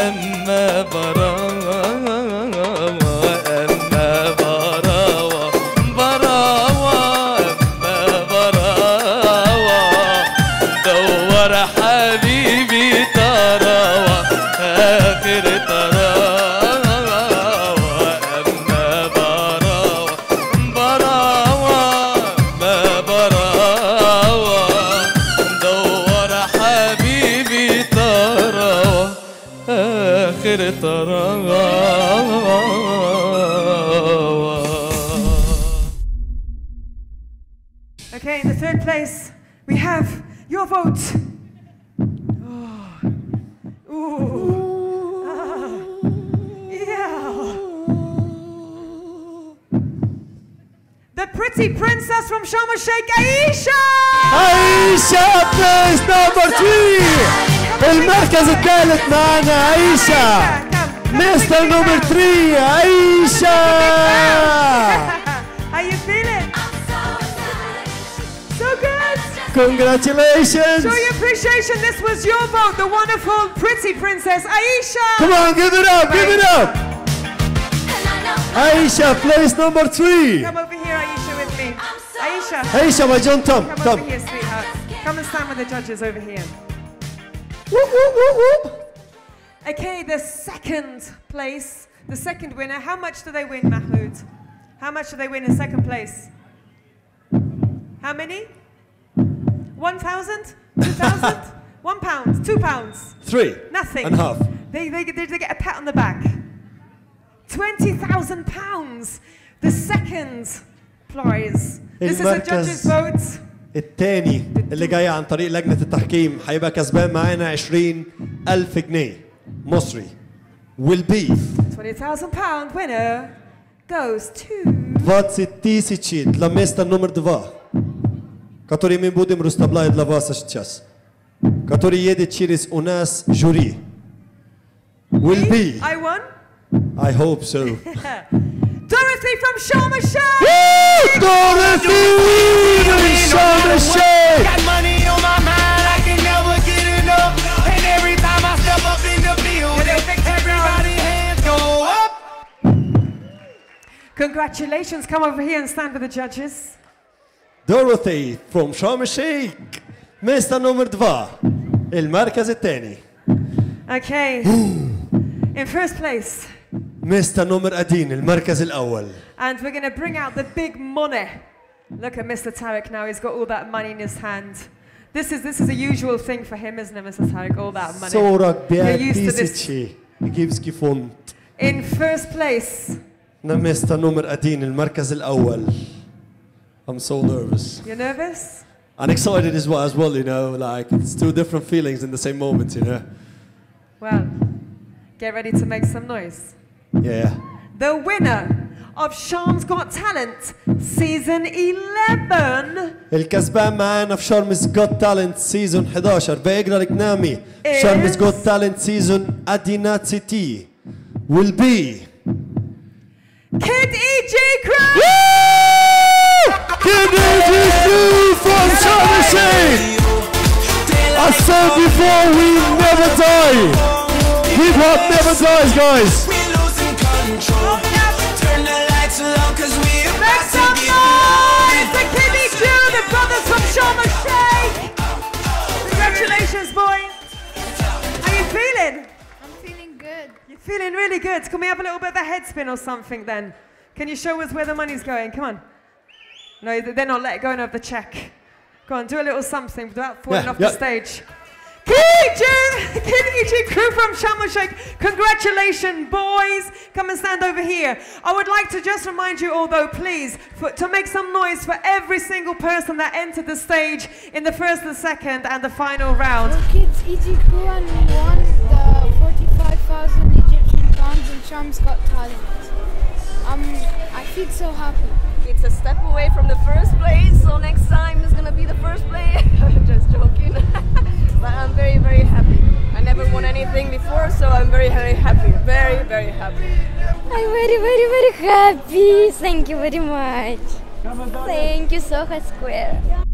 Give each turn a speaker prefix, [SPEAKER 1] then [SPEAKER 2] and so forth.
[SPEAKER 1] أما برا
[SPEAKER 2] Okay, in the third place, we have your vote. Oh. Ooh. Ah. Yeah. The pretty princess from Sharm el Sheikh, Aisha!
[SPEAKER 3] عيشة بليس نمبر 3 المركز الثالث معنا عيشة Mr. Number Three, Aisha.
[SPEAKER 2] How you feeling? So good.
[SPEAKER 3] Congratulations.
[SPEAKER 2] Show your appreciation. This was your vote. The wonderful, pretty princess Aisha.
[SPEAKER 3] Come on, give it up. Give it up. Aisha, place number three.
[SPEAKER 2] Come over here, Aisha, with me. Aisha.
[SPEAKER 3] Aisha, my John Tom.
[SPEAKER 2] Come
[SPEAKER 3] Tom.
[SPEAKER 2] over here, sweetheart. Come and stand with the judges over here.
[SPEAKER 3] Whoop, whoop, whoop, whoop.
[SPEAKER 2] Okay, the second place, the second winner. How much do they win, Mahmoud? How much do they win in second place? How many? 1,000? 2,000? One pound? Two pounds?
[SPEAKER 3] Three
[SPEAKER 2] Nothing.
[SPEAKER 3] and a half
[SPEAKER 2] They, they, they, they get a pat on the back. 20,000 pounds. The second prize. This is the
[SPEAKER 3] المركز.
[SPEAKER 2] judges' vote.
[SPEAKER 3] الثاني اللي جاي عن طريق لجنة التحكيم هيبقى كسبان معانا 20 ألف جنيه Mosri will be
[SPEAKER 2] 20,000 pound winner goes to
[SPEAKER 3] twenty thousand. тысячи для места номер два, который мы будем расставлять для вас сейчас, который едет через у нас жюри. Will be.
[SPEAKER 2] I won?
[SPEAKER 3] I hope so.
[SPEAKER 2] Dorothy from Sharm el
[SPEAKER 3] Dorothy
[SPEAKER 4] Whedon in Sharm
[SPEAKER 2] Congratulations. Come over here and stand with the judges.
[SPEAKER 3] Dorothy from شرم الشيخ مستر نمر 2 المركز الثاني
[SPEAKER 2] Okay. In first place.
[SPEAKER 3] مستر نمر أدين المركز الأول
[SPEAKER 2] And we're going to bring out the big money. Look at Mr. Tarek now. He's got all that money in his hand. This is, this is a usual thing for him, isn't it, Mr. Tarek? All that money.
[SPEAKER 3] صورك
[SPEAKER 2] You're
[SPEAKER 3] بيع
[SPEAKER 2] used to this.
[SPEAKER 3] تيسيتشي يجيبسكي فونت
[SPEAKER 2] In first place.
[SPEAKER 3] نمستا نمر قدين المركز الأول. I'm so nervous.
[SPEAKER 2] You're nervous?
[SPEAKER 3] And excited as well, as well, you know, like it's two different feelings in the same moment, you know.
[SPEAKER 2] Well, get ready to make some noise.
[SPEAKER 3] Yeah.
[SPEAKER 2] The winner of Sharm's Got Talent season 11
[SPEAKER 3] الكسبان *Sharm's Got Talent* Season سيزون 11
[SPEAKER 2] iknami
[SPEAKER 3] *Sharm's Got Talent season Adina City will be
[SPEAKER 2] Kid EG Crew!
[SPEAKER 3] Kennedy Crew from Sharm el Sheikh I said before we never die. Hip hop never dies guys.
[SPEAKER 4] We losing control. Oh, the lights low, cause we about
[SPEAKER 2] Make
[SPEAKER 4] to
[SPEAKER 2] some
[SPEAKER 4] get
[SPEAKER 2] noise! for Kid EG, the brothers from Sharm el Congratulations, boys! How you feeling?
[SPEAKER 5] I'm feeling good.
[SPEAKER 2] You're feeling really good. Can we have a little bit of a head spin or something then? Can you show us where the money's going? Come on. No, they're not letting go of the check. Go on, do a little something without falling
[SPEAKER 3] Yeah,
[SPEAKER 2] off
[SPEAKER 3] yeah.
[SPEAKER 2] the stage. KG, KG crew from Sharm el Sheikh, congratulations, boys. Come and stand over here. I would like to just remind you, although, please, for, to make some noise for every single person that entered the stage in the first, the second, and the final round.
[SPEAKER 5] Well, kids, pounds in Sharm's Got Talent. Um, I feel so happy.
[SPEAKER 6] It's a step away from the first place, so next time it's gonna be the first place. Just joking. but I'm very, very happy. I never won anything before, so I'm very, very happy. Very, very happy.
[SPEAKER 7] I'm very, very, very happy. Thank you very much. Thank you, Soho Square.